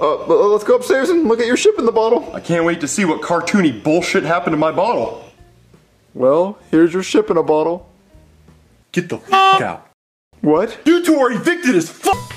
Uh, uh, let's go upstairs and look at your ship in the bottle. I can't wait to see what cartoony bullshit happened to my bottle. Well, here's your ship in a bottle. Get the f out. What? You two are evicted as fuck!